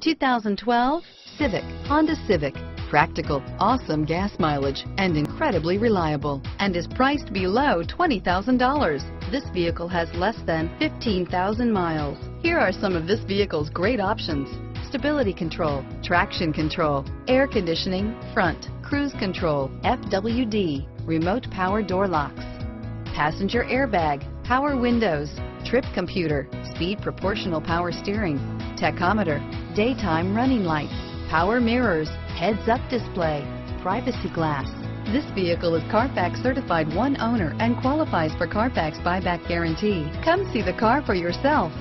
2012 Civic, Honda Civic. Practical, awesome gas mileage, and incredibly reliable, and is priced below $20,000. This vehicle has less than 15,000 miles. Here are some of this vehicle's great options. Stability control, traction control, air conditioning, front, cruise control, FWD, remote power door locks, passenger airbag, power windows, trip computer, speed proportional power steering, tachometer, daytime running lights, power mirrors, heads-up display, privacy glass. This vehicle is Carfax certified one owner and qualifies for Carfax buyback guarantee. Come see the car for yourself.